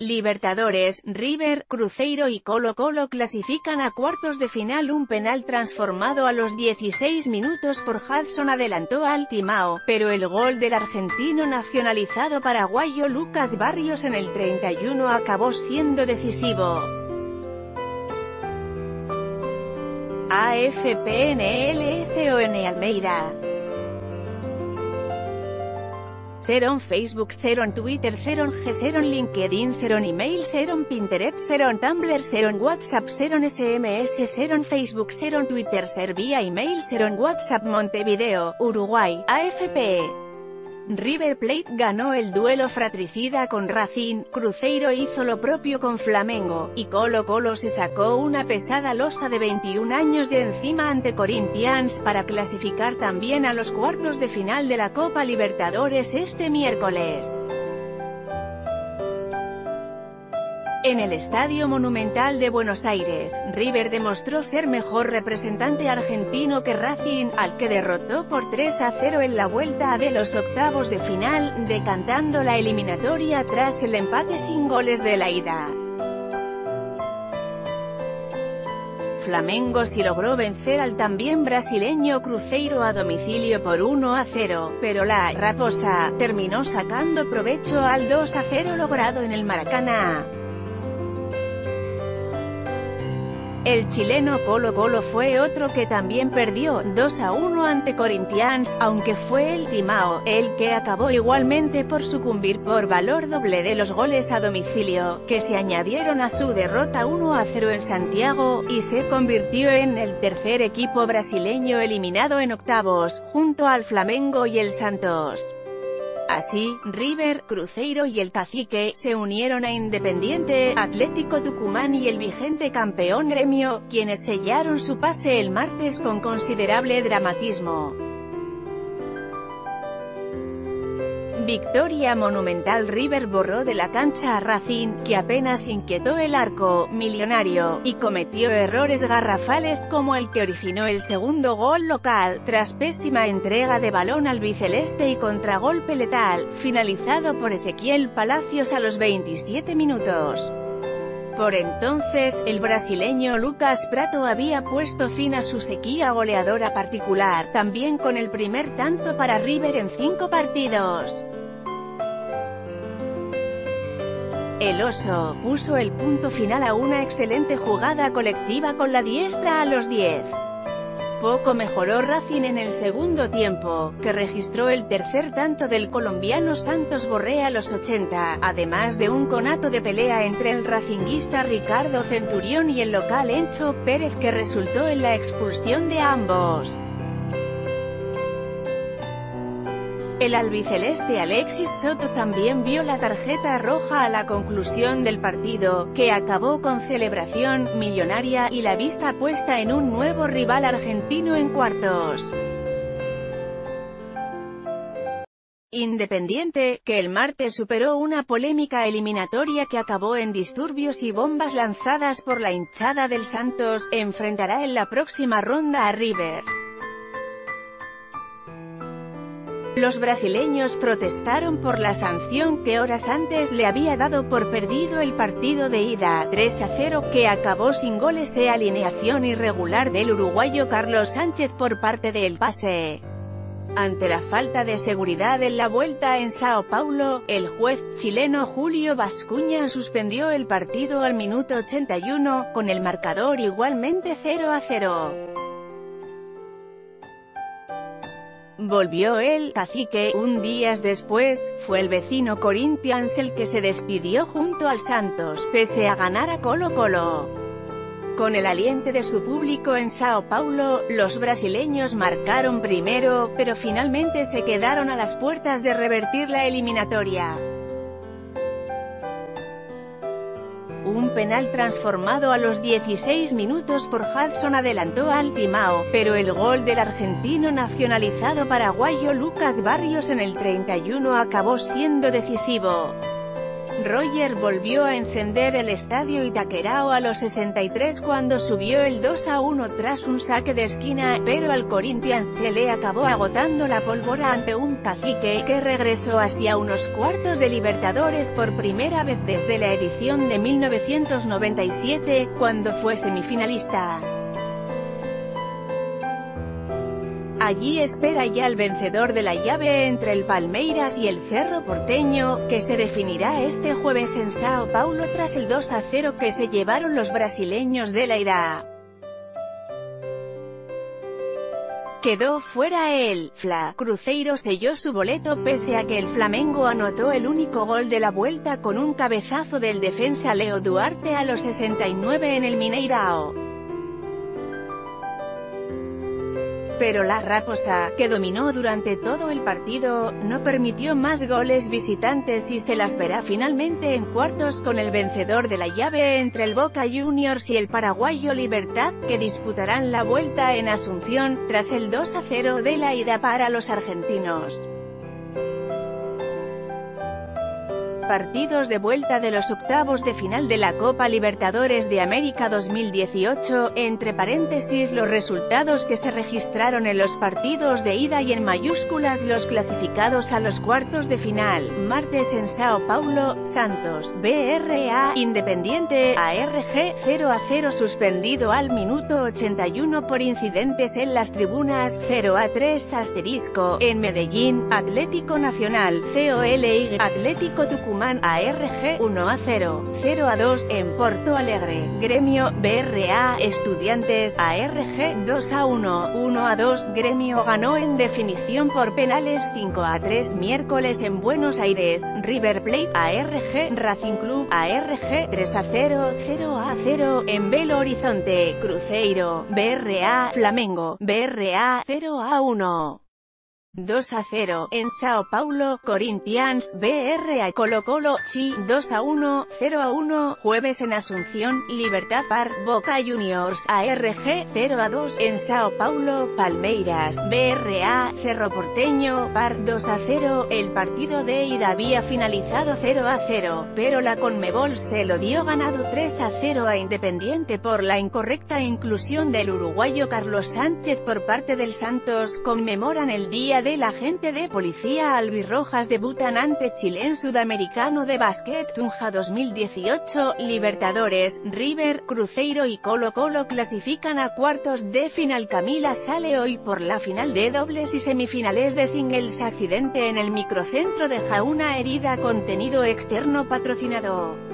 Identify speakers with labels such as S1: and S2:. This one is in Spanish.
S1: Libertadores, River, Cruzeiro y Colo Colo clasifican a cuartos de final un penal transformado a los 16 minutos por Hudson adelantó al Timao, pero el gol del argentino nacionalizado paraguayo Lucas Barrios en el 31 acabó siendo decisivo. AFPNLSON Almeida Seron Facebook Seron Twitter Seron G Seron LinkedIn Seron Email Seron Pinterest Seron Tumblr Seron WhatsApp Seron SMS Seron Facebook Seron Twitter Ser email Seron WhatsApp Montevideo, Uruguay, AFP River Plate ganó el duelo fratricida con Racing, Cruzeiro hizo lo propio con Flamengo, y Colo Colo se sacó una pesada losa de 21 años de encima ante Corinthians para clasificar también a los cuartos de final de la Copa Libertadores este miércoles. En el Estadio Monumental de Buenos Aires, River demostró ser mejor representante argentino que Racing, al que derrotó por 3 a 0 en la vuelta de los octavos de final, decantando la eliminatoria tras el empate sin goles de la ida. Flamengo sí logró vencer al también brasileño Cruzeiro a domicilio por 1 a 0, pero la «Raposa» terminó sacando provecho al 2 a 0 logrado en el Maracaná. El chileno Colo Colo fue otro que también perdió 2 a 1 ante Corinthians, aunque fue el Timao, el que acabó igualmente por sucumbir por valor doble de los goles a domicilio, que se añadieron a su derrota 1 a 0 en Santiago, y se convirtió en el tercer equipo brasileño eliminado en octavos, junto al Flamengo y el Santos. Así, River, Cruzeiro y el Cacique, se unieron a Independiente, Atlético Tucumán y el vigente campeón Gremio, quienes sellaron su pase el martes con considerable dramatismo. Victoria monumental River borró de la cancha a Racing, que apenas inquietó el arco, millonario, y cometió errores garrafales como el que originó el segundo gol local, tras pésima entrega de balón al biceleste y contragolpe letal, finalizado por Ezequiel Palacios a los 27 minutos. Por entonces, el brasileño Lucas Prato había puesto fin a su sequía goleadora particular, también con el primer tanto para River en cinco partidos. El oso, puso el punto final a una excelente jugada colectiva con la diestra a los 10. Poco mejoró Racing en el segundo tiempo, que registró el tercer tanto del colombiano Santos Borré a los 80, además de un conato de pelea entre el racinguista Ricardo Centurión y el local Encho Pérez que resultó en la expulsión de ambos. El albiceleste Alexis Soto también vio la tarjeta roja a la conclusión del partido, que acabó con celebración millonaria y la vista puesta en un nuevo rival argentino en cuartos. Independiente, que el martes superó una polémica eliminatoria que acabó en disturbios y bombas lanzadas por la hinchada del Santos, enfrentará en la próxima ronda a River. Los brasileños protestaron por la sanción que horas antes le había dado por perdido el partido de ida, 3 a 0, que acabó sin goles e alineación irregular del uruguayo Carlos Sánchez por parte del pase. Ante la falta de seguridad en la vuelta en Sao Paulo, el juez chileno Julio Vascuña suspendió el partido al minuto 81, con el marcador igualmente 0 a 0. Volvió el cacique, un días después, fue el vecino Corinthians el que se despidió junto al Santos, pese a ganar a Colo Colo. Con el aliente de su público en Sao Paulo, los brasileños marcaron primero, pero finalmente se quedaron a las puertas de revertir la eliminatoria. Un penal transformado a los 16 minutos por Hudson adelantó al Timao, pero el gol del argentino nacionalizado paraguayo Lucas Barrios en el 31 acabó siendo decisivo. Roger volvió a encender el estadio Itaquerao a los 63 cuando subió el 2 a 1 tras un saque de esquina, pero al Corinthians se le acabó agotando la pólvora ante un cacique, que regresó hacia unos cuartos de Libertadores por primera vez desde la edición de 1997, cuando fue semifinalista. Allí espera ya el vencedor de la llave entre el Palmeiras y el Cerro Porteño, que se definirá este jueves en Sao Paulo tras el 2 a 0 que se llevaron los brasileños de la ida. Quedó fuera el Fla. Cruzeiro selló su boleto pese a que el Flamengo anotó el único gol de la vuelta con un cabezazo del defensa Leo Duarte a los 69 en el Mineirao. Pero la Raposa, que dominó durante todo el partido, no permitió más goles visitantes y se las verá finalmente en cuartos con el vencedor de la llave entre el Boca Juniors y el paraguayo Libertad, que disputarán la vuelta en Asunción, tras el 2 a 0 de la ida para los argentinos. Partidos de vuelta de los octavos de final de la Copa Libertadores de América 2018, entre paréntesis los resultados que se registraron en los partidos de ida y en mayúsculas los clasificados a los cuartos de final, martes en Sao Paulo, Santos, BRA, Independiente, ARG, 0 a 0 suspendido al minuto 81 por incidentes en las tribunas, 0 a 3 asterisco, en Medellín, Atlético Nacional, COLI, Atlético Tucumán, ARG 1 a 0, 0 a 2 en Porto Alegre, Gremio BRA Estudiantes ARG 2 a 1, 1 a 2 Gremio ganó en definición por penales 5 a 3 miércoles en Buenos Aires, River Plate ARG Racing Club ARG 3 a 0, 0 a 0 en Belo Horizonte, Cruzeiro, BRA Flamengo, BRA 0 a 1. 2 a 0, en Sao Paulo, Corinthians, BR a Colo Colo, Chi, 2 a 1, 0 a 1, jueves en Asunción, Libertad Par, Boca Juniors, ARG, 0 a 2, en Sao Paulo, Palmeiras, BRA, Cerro Porteño, Par, 2 a 0, el partido de ida había finalizado 0 a 0, pero la Conmebol se lo dio ganado 3 a 0 a Independiente por la incorrecta inclusión del uruguayo Carlos Sánchez por parte del Santos, conmemoran el día de el agente de policía albirrojas debutan ante Chile Sudamericano de Básquet Tunja 2018, Libertadores, River, Cruzeiro y Colo Colo clasifican a cuartos de final Camila sale hoy por la final de dobles y semifinales de singles accidente en el microcentro de Jauna herida contenido externo patrocinado.